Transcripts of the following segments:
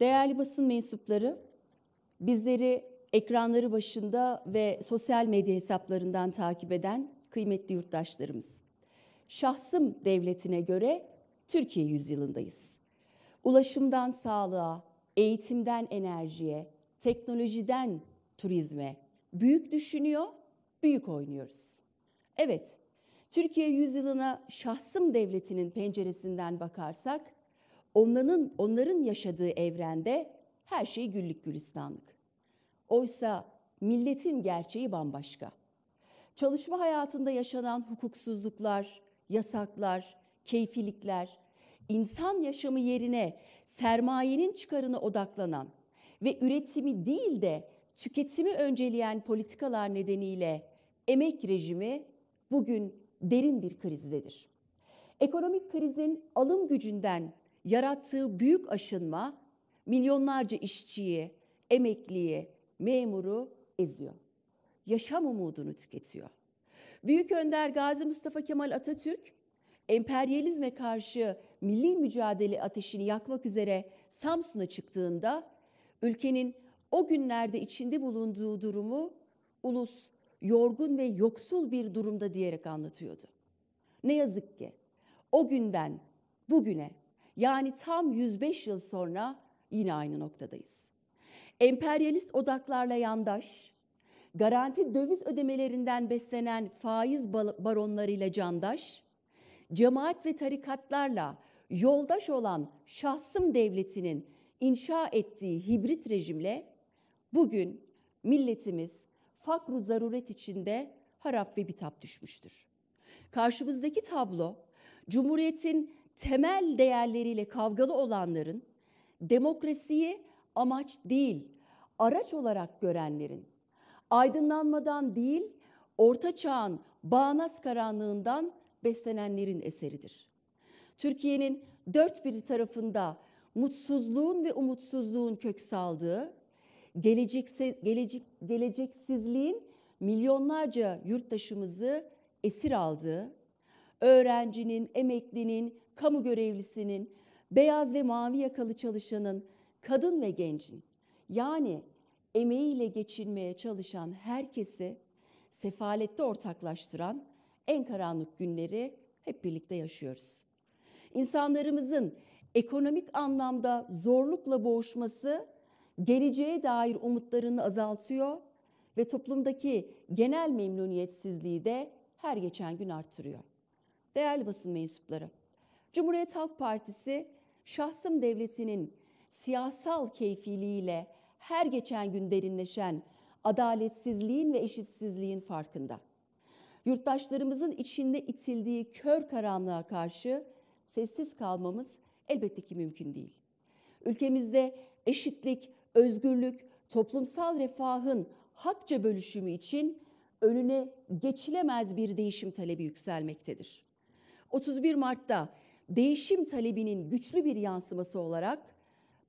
Değerli basın mensupları, bizleri ekranları başında ve sosyal medya hesaplarından takip eden kıymetli yurttaşlarımız. Şahsım devletine göre Türkiye yüzyılındayız. Ulaşımdan sağlığa, eğitimden enerjiye, teknolojiden turizme büyük düşünüyor, büyük oynuyoruz. Evet, Türkiye yüzyılına şahsım devletinin penceresinden bakarsak, onların onların yaşadığı evrende her şey güllük gülistanlık. Oysa milletin gerçeği bambaşka. Çalışma hayatında yaşanan hukuksuzluklar, yasaklar, keyfilikler, insan yaşamı yerine sermayenin çıkarına odaklanan ve üretimi değil de tüketimi önceleyen politikalar nedeniyle emek rejimi bugün derin bir krizdedir. Ekonomik krizin alım gücünden yarattığı büyük aşınma milyonlarca işçiyi, emekliyi, memuru eziyor. Yaşam umudunu tüketiyor. Büyük Önder Gazi Mustafa Kemal Atatürk emperyalizme karşı milli mücadele ateşini yakmak üzere Samsun'a çıktığında ülkenin o günlerde içinde bulunduğu durumu ulus yorgun ve yoksul bir durumda diyerek anlatıyordu. Ne yazık ki o günden bugüne yani tam 105 yıl sonra yine aynı noktadayız. Emperyalist odaklarla yandaş, garanti döviz ödemelerinden beslenen faiz baronlarıyla candaş, cemaat ve tarikatlarla yoldaş olan şahsım devletinin inşa ettiği hibrit rejimle bugün milletimiz fakru zaruret içinde harap ve bitap düşmüştür. Karşımızdaki tablo Cumhuriyet'in temel değerleriyle kavgalı olanların demokrasiyi amaç değil, araç olarak görenlerin, aydınlanmadan değil, orta çağın bağnaz karanlığından beslenenlerin eseridir. Türkiye'nin dört bir tarafında mutsuzluğun ve umutsuzluğun kök saldığı, geleceksiz, gelecek, geleceksizliğin milyonlarca yurttaşımızı esir aldığı, öğrencinin, emeklinin, kamu görevlisinin, beyaz ve mavi yakalı çalışanın, kadın ve gencin yani emeğiyle geçinmeye çalışan herkesi sefalette ortaklaştıran en karanlık günleri hep birlikte yaşıyoruz. İnsanlarımızın ekonomik anlamda zorlukla boğuşması geleceğe dair umutlarını azaltıyor ve toplumdaki genel memnuniyetsizliği de her geçen gün artırıyor. Değerli basın mensupları, Cumhuriyet Halk Partisi şahsım devletinin siyasal keyfiliğiyle her geçen gün derinleşen adaletsizliğin ve eşitsizliğin farkında. Yurttaşlarımızın içinde itildiği kör karanlığa karşı sessiz kalmamız elbette ki mümkün değil. Ülkemizde eşitlik, özgürlük, toplumsal refahın hakça bölüşümü için önüne geçilemez bir değişim talebi yükselmektedir. 31 Mart'ta değişim talebinin güçlü bir yansıması olarak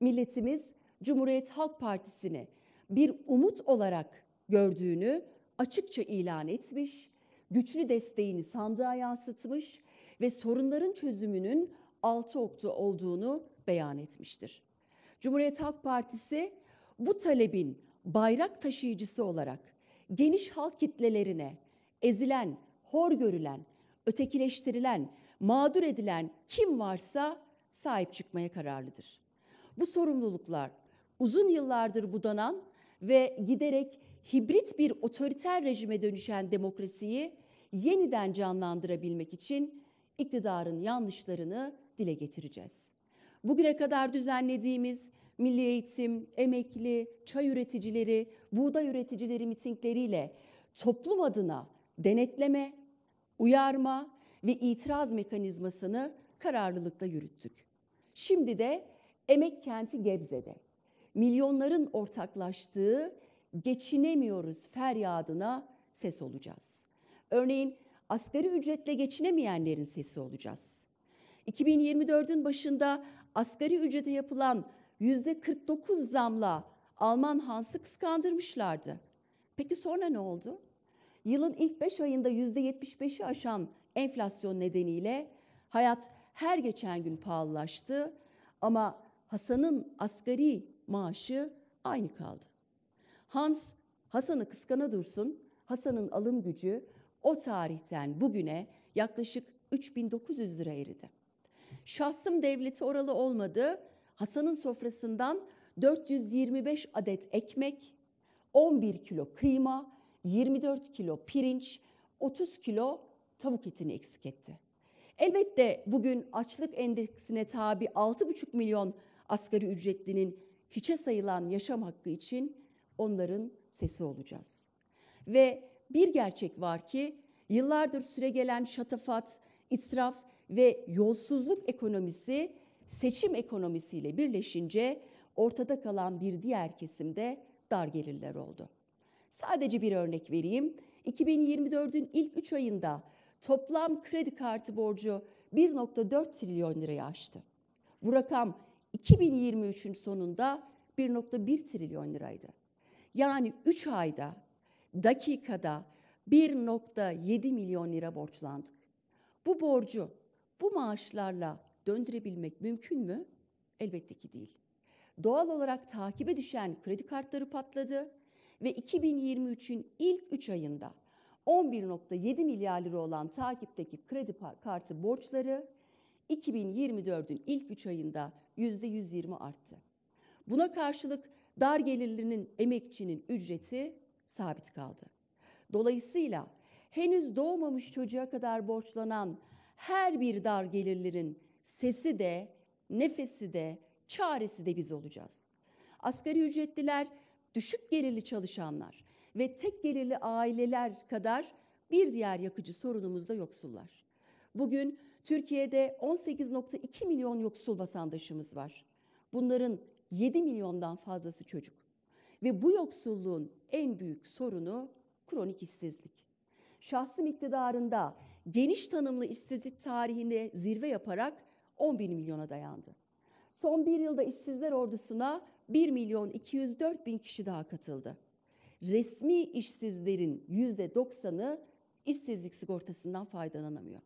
milletimiz Cumhuriyet Halk Partisi'ni bir umut olarak gördüğünü açıkça ilan etmiş, güçlü desteğini sandığa yansıtmış ve sorunların çözümünün altı oktu olduğunu beyan etmiştir. Cumhuriyet Halk Partisi bu talebin bayrak taşıyıcısı olarak geniş halk kitlelerine ezilen, hor görülen, ötekileştirilen, mağdur edilen kim varsa sahip çıkmaya kararlıdır. Bu sorumluluklar uzun yıllardır budanan ve giderek hibrit bir otoriter rejime dönüşen demokrasiyi yeniden canlandırabilmek için iktidarın yanlışlarını dile getireceğiz. Bugüne kadar düzenlediğimiz milli eğitim, emekli, çay üreticileri, buğday üreticileri mitingleriyle toplum adına denetleme, uyarma ve itiraz mekanizmasını kararlılıkla yürüttük. Şimdi de emek kenti Gebze'de milyonların ortaklaştığı geçinemiyoruz feryadına ses olacağız. Örneğin asgari ücretle geçinemeyenlerin sesi olacağız. 2024'ün başında asgari ücrete yapılan yüzde 49 zamla Alman Hans'ı kıskandırmışlardı. Peki sonra ne oldu? Yılın ilk 5 ayında yüzde 75'i aşan enflasyon nedeniyle hayat her geçen gün pahalılaştı ama Hasan'ın asgari maaşı aynı kaldı. Hans Hasan'ı kıskana dursun, Hasan'ın alım gücü o tarihten bugüne yaklaşık 3900 lira eridi. Şahsım devleti oralı olmadı. Hasan'ın sofrasından 425 adet ekmek, 11 kilo kıyma, 24 kilo pirinç, 30 kilo tavuk etini eksik etti. Elbette bugün açlık endeksine tabi 6,5 milyon asgari ücretlinin hiçe sayılan yaşam hakkı için onların sesi olacağız. Ve bir gerçek var ki yıllardır süre gelen şatafat, israf ve yolsuzluk ekonomisi seçim ekonomisiyle birleşince ortada kalan bir diğer kesimde dar gelirler oldu. Sadece bir örnek vereyim. 2024'ün ilk 3 ayında toplam kredi kartı borcu 1.4 trilyon lirayı aştı. Bu rakam 2023'ün sonunda 1.1 trilyon liraydı. Yani 3 ayda, dakikada 1.7 milyon lira borçlandık. Bu borcu bu maaşlarla döndürebilmek mümkün mü? Elbette ki değil. Doğal olarak takibe düşen kredi kartları patladı ve 2023'ün ilk 3 ayında 11.7 milyar lira olan takipteki kredi kartı borçları 2024'ün ilk 3 ayında %120 arttı. Buna karşılık dar gelirlinin emekçinin ücreti sabit kaldı. Dolayısıyla henüz doğmamış çocuğa kadar borçlanan her bir dar gelirlerin sesi de, nefesi de, çaresi de biz olacağız. Asgari ücretliler, düşük gelirli çalışanlar ve tek gelirli aileler kadar bir diğer yakıcı sorunumuz da yoksullar. Bugün Türkiye'de 18.2 milyon yoksul vatandaşımız var. Bunların 7 milyondan fazlası çocuk. Ve bu yoksulluğun en büyük sorunu kronik işsizlik. Şahsım iktidarında geniş tanımlı işsizlik tarihine zirve yaparak 11 milyona dayandı. Son bir yılda işsizler ordusuna 1 milyon 204 bin kişi daha katıldı. Resmi işsizlerin %90'ı işsizlik sigortasından faydalanamıyor.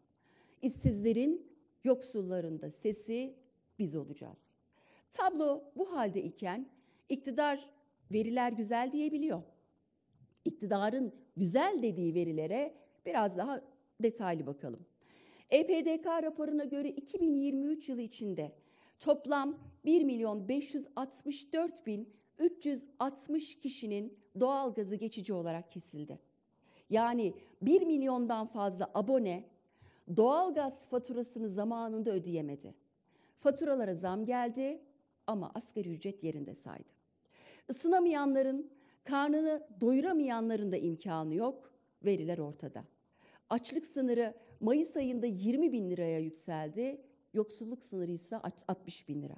İşsizlerin, yoksulların da sesi biz olacağız. Tablo bu halde iken iktidar veriler güzel diyebiliyor. İktidarın güzel dediği verilere biraz daha detaylı bakalım. EPDK raporuna göre 2023 yılı içinde toplam 1 milyon 564 bin 360 kişinin doğal gazı geçici olarak kesildi. Yani 1 milyondan fazla abone doğal gaz faturasını zamanında ödeyemedi. Faturalara zam geldi ama asgari ücret yerinde saydı. Isınamayanların, karnını doyuramayanların da imkanı yok, veriler ortada. Açlık sınırı Mayıs ayında 20 bin liraya yükseldi, yoksulluk sınırı ise 60 bin lira.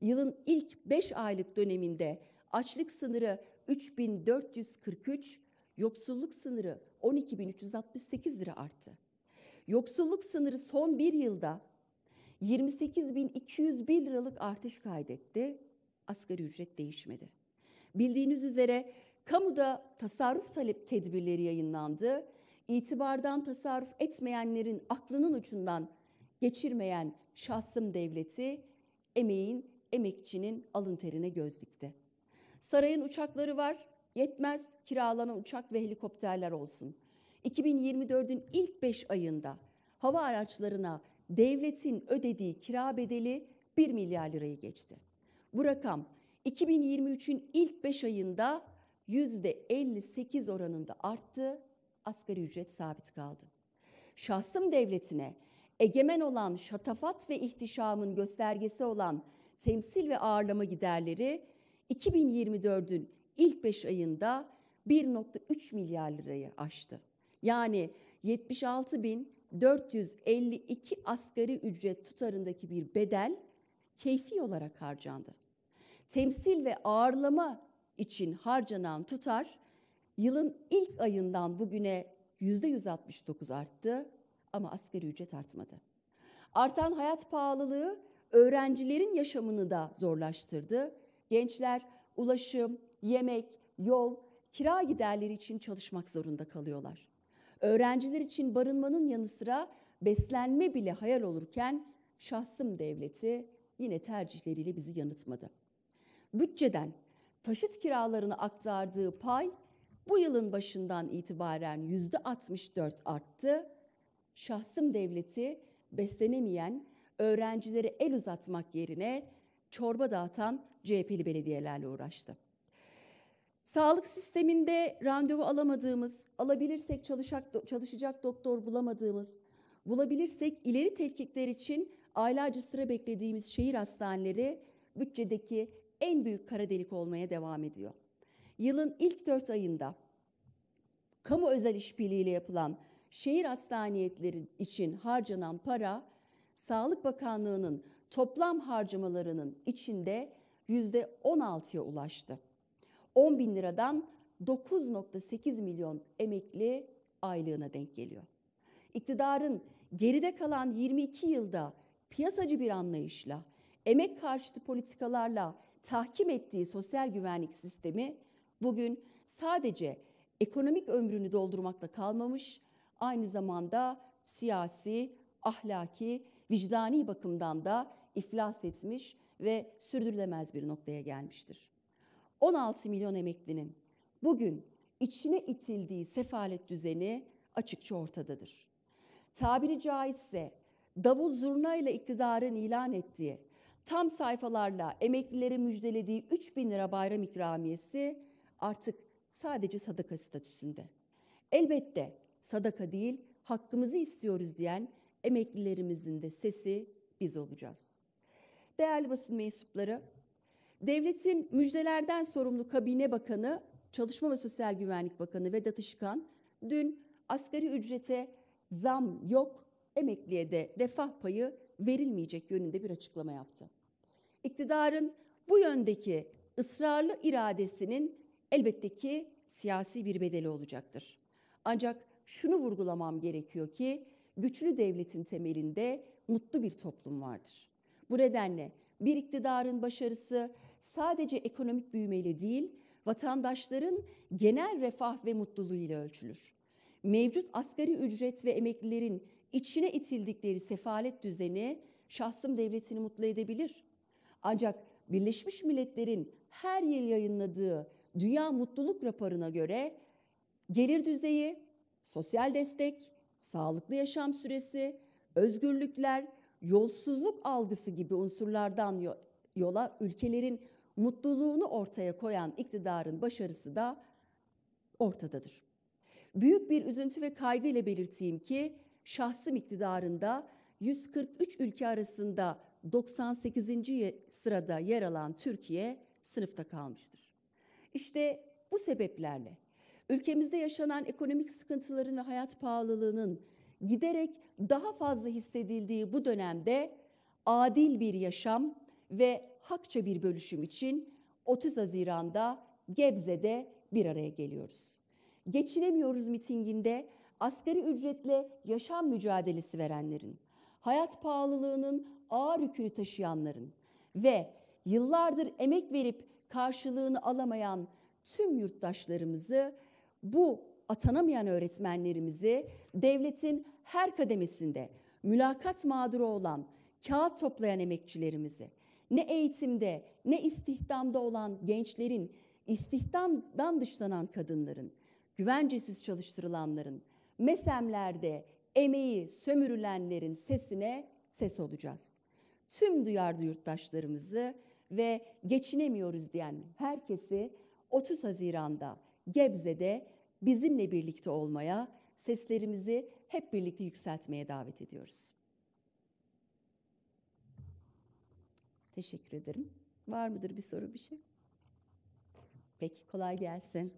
Yılın ilk 5 aylık döneminde açlık sınırı 3443, yoksulluk sınırı 12368 lira arttı. Yoksulluk sınırı son bir yılda 28.201 liralık artış kaydetti. Asgari ücret değişmedi. Bildiğiniz üzere kamuda tasarruf talep tedbirleri yayınlandı. İtibardan tasarruf etmeyenlerin aklının ucundan geçirmeyen şahsım devleti emeğin, emekçinin alın terine göz dikti. Sarayın uçakları var, yetmez kiralanan uçak ve helikopterler olsun. 2024'ün ilk 5 ayında hava araçlarına devletin ödediği kira bedeli 1 milyar lirayı geçti. Bu rakam 2023'ün ilk 5 ayında %58 oranında arttı, asgari ücret sabit kaldı. Şahsım devletine egemen olan şatafat ve ihtişamın göstergesi olan temsil ve ağırlama giderleri 2024'ün ilk 5 ayında 1.3 milyar lirayı aştı. Yani 76 bin 452 asgari ücret tutarındaki bir bedel keyfi olarak harcandı. Temsil ve ağırlama için harcanan tutar yılın ilk ayından bugüne %169 arttı ama asgari ücret artmadı. Artan hayat pahalılığı öğrencilerin yaşamını da zorlaştırdı. Gençler ulaşım, yemek, yol, kira giderleri için çalışmak zorunda kalıyorlar. Öğrenciler için barınmanın yanı sıra beslenme bile hayal olurken şahsım devleti yine tercihleriyle bizi yanıtmadı. Bütçeden taşıt kiralarını aktardığı pay bu yılın başından itibaren yüzde 64 arttı. Şahsım devleti beslenemeyen öğrencilere el uzatmak yerine çorba dağıtan CHP'li belediyelerle uğraştı. Sağlık sisteminde randevu alamadığımız, alabilirsek çalışacak, çalışacak doktor bulamadığımız, bulabilirsek ileri tetkikler için aylarca sıra beklediğimiz şehir hastaneleri bütçedeki en büyük kara delik olmaya devam ediyor. Yılın ilk dört ayında kamu özel işbirliğiyle yapılan şehir hastaniyetleri için harcanan para, Sağlık Bakanlığı'nın toplam harcamalarının içinde yüzde 16'ya ulaştı. 10 bin liradan 9.8 milyon emekli aylığına denk geliyor. İktidarın geride kalan 22 yılda piyasacı bir anlayışla, emek karşıtı politikalarla tahkim ettiği sosyal güvenlik sistemi bugün sadece ekonomik ömrünü doldurmakla kalmamış, aynı zamanda siyasi, ahlaki, vicdani bakımdan da iflas etmiş ve sürdürülemez bir noktaya gelmiştir. 16 milyon emeklinin bugün içine itildiği sefalet düzeni açıkça ortadadır. Tabiri caizse davul zurna ile iktidarın ilan ettiği, tam sayfalarla emeklileri müjdelediği 3 bin lira bayram ikramiyesi artık sadece sadaka statüsünde. Elbette sadaka değil, hakkımızı istiyoruz diyen emeklilerimizin de sesi biz olacağız. Değerli basın mensupları, devletin müjdelerden sorumlu kabine bakanı, Çalışma ve Sosyal Güvenlik Bakanı Vedat Işıkhan dün asgari ücrete zam yok, emekliye de refah payı verilmeyecek yönünde bir açıklama yaptı. İktidarın bu yöndeki ısrarlı iradesinin elbette ki siyasi bir bedeli olacaktır. Ancak şunu vurgulamam gerekiyor ki güçlü devletin temelinde mutlu bir toplum vardır. Bu nedenle bir iktidarın başarısı sadece ekonomik büyümeyle değil, vatandaşların genel refah ve mutluluğuyla ölçülür. Mevcut asgari ücret ve emeklilerin içine itildikleri sefalet düzeni şahsım devletini mutlu edebilir. Ancak Birleşmiş Milletler'in her yıl yayınladığı Dünya Mutluluk Raporu'na göre gelir düzeyi, sosyal destek, sağlıklı yaşam süresi, özgürlükler, yolsuzluk algısı gibi unsurlardan yola ülkelerin mutluluğunu ortaya koyan iktidarın başarısı da ortadadır. Büyük bir üzüntü ve kaygı ile belirteyim ki şahsım iktidarında 143 ülke arasında 98. sırada yer alan Türkiye sınıfta kalmıştır. İşte bu sebeplerle ülkemizde yaşanan ekonomik sıkıntıların ve hayat pahalılığının giderek daha fazla hissedildiği bu dönemde adil bir yaşam ve hakça bir bölüşüm için 30 Haziran'da Gebze'de bir araya geliyoruz. Geçinemiyoruz mitinginde asgari ücretle yaşam mücadelesi verenlerin, hayat pahalılığının ağır yükünü taşıyanların ve yıllardır emek verip karşılığını alamayan tüm yurttaşlarımızı bu atanamayan öğretmenlerimizi devletin her kademesinde mülakat mağduru olan kağıt toplayan emekçilerimizi ne eğitimde ne istihdamda olan gençlerin istihdamdan dışlanan kadınların güvencesiz çalıştırılanların mesemlerde emeği sömürülenlerin sesine ses olacağız. Tüm duyarlı yurttaşlarımızı ve geçinemiyoruz diyen herkesi 30 Haziran'da Gebze'de bizimle birlikte olmaya, seslerimizi hep birlikte yükseltmeye davet ediyoruz. Teşekkür ederim. Var mıdır bir soru bir şey? Peki kolay gelsin.